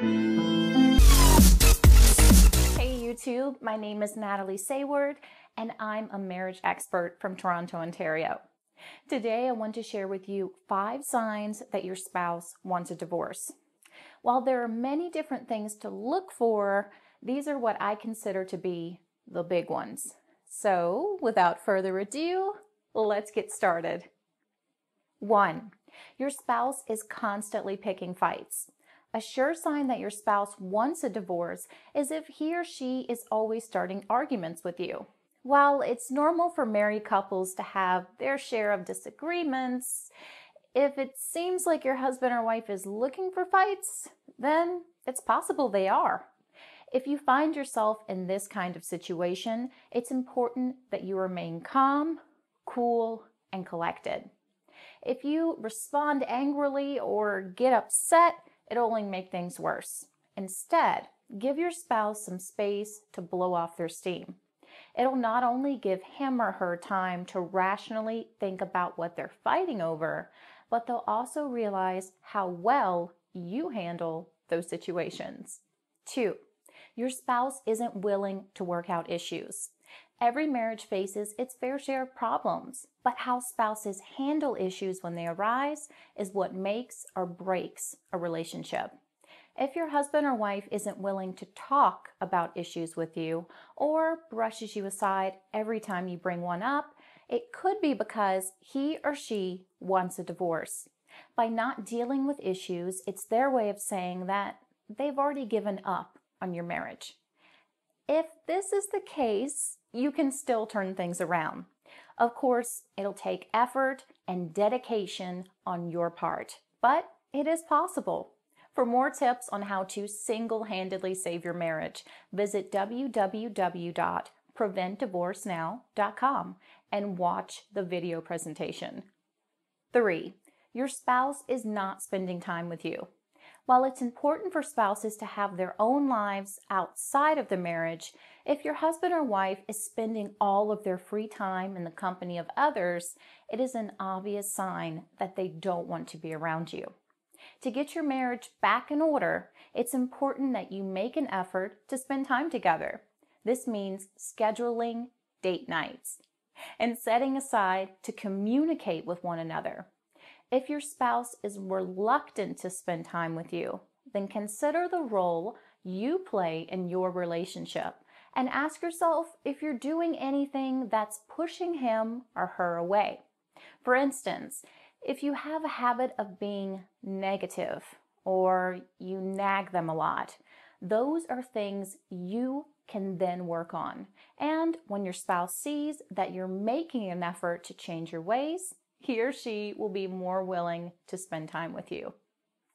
Hey YouTube, my name is Natalie Sayward and I'm a marriage expert from Toronto, Ontario. Today I want to share with you five signs that your spouse wants a divorce. While there are many different things to look for, these are what I consider to be the big ones. So without further ado, let's get started. One, your spouse is constantly picking fights. A sure sign that your spouse wants a divorce is if he or she is always starting arguments with you. While it's normal for married couples to have their share of disagreements, if it seems like your husband or wife is looking for fights, then it's possible they are. If you find yourself in this kind of situation, it's important that you remain calm, cool, and collected. If you respond angrily or get upset, it'll only make things worse. Instead, give your spouse some space to blow off their steam. It'll not only give him or her time to rationally think about what they're fighting over, but they'll also realize how well you handle those situations. Two, your spouse isn't willing to work out issues. Every marriage faces its fair share of problems, but how spouses handle issues when they arise is what makes or breaks a relationship. If your husband or wife isn't willing to talk about issues with you or brushes you aside every time you bring one up, it could be because he or she wants a divorce. By not dealing with issues, it's their way of saying that they've already given up on your marriage. If this is the case, you can still turn things around. Of course, it'll take effort and dedication on your part, but it is possible. For more tips on how to single-handedly save your marriage, visit www.preventdivorcenow.com and watch the video presentation. 3. Your spouse is not spending time with you. While it's important for spouses to have their own lives outside of the marriage, if your husband or wife is spending all of their free time in the company of others, it is an obvious sign that they don't want to be around you. To get your marriage back in order, it's important that you make an effort to spend time together. This means scheduling date nights and setting aside to communicate with one another. If your spouse is reluctant to spend time with you, then consider the role you play in your relationship and ask yourself if you're doing anything that's pushing him or her away. For instance, if you have a habit of being negative or you nag them a lot, those are things you can then work on. And when your spouse sees that you're making an effort to change your ways, he or she will be more willing to spend time with you.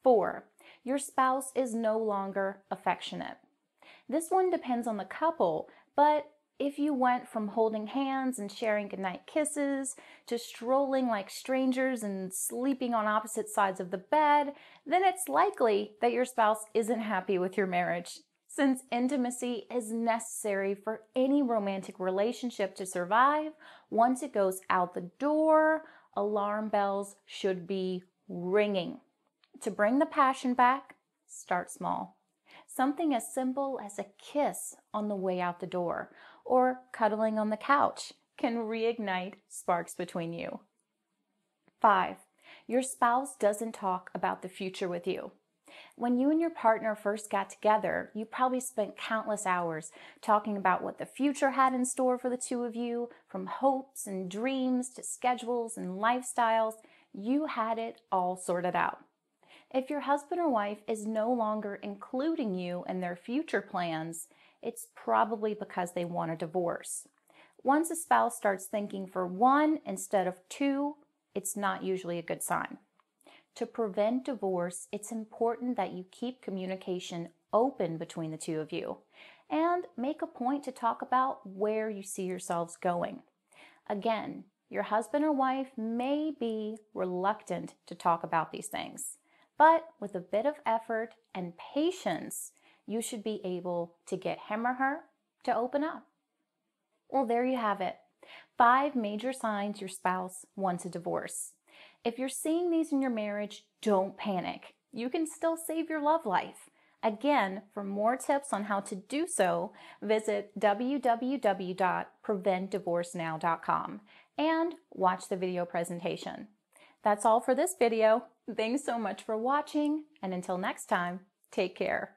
Four, your spouse is no longer affectionate. This one depends on the couple, but if you went from holding hands and sharing goodnight kisses to strolling like strangers and sleeping on opposite sides of the bed, then it's likely that your spouse isn't happy with your marriage. Since intimacy is necessary for any romantic relationship to survive, once it goes out the door, alarm bells should be ringing. To bring the passion back, start small. Something as simple as a kiss on the way out the door or cuddling on the couch can reignite sparks between you. Five, your spouse doesn't talk about the future with you. When you and your partner first got together, you probably spent countless hours talking about what the future had in store for the two of you, from hopes and dreams to schedules and lifestyles. You had it all sorted out. If your husband or wife is no longer including you in their future plans, it's probably because they want a divorce. Once a spouse starts thinking for one instead of two, it's not usually a good sign. To prevent divorce, it's important that you keep communication open between the two of you and make a point to talk about where you see yourselves going. Again, your husband or wife may be reluctant to talk about these things, but with a bit of effort and patience, you should be able to get him or her to open up. Well, there you have it. Five major signs your spouse wants a divorce. If you're seeing these in your marriage, don't panic. You can still save your love life. Again, for more tips on how to do so, visit www.preventdivorcenow.com and watch the video presentation. That's all for this video. Thanks so much for watching, and until next time, take care.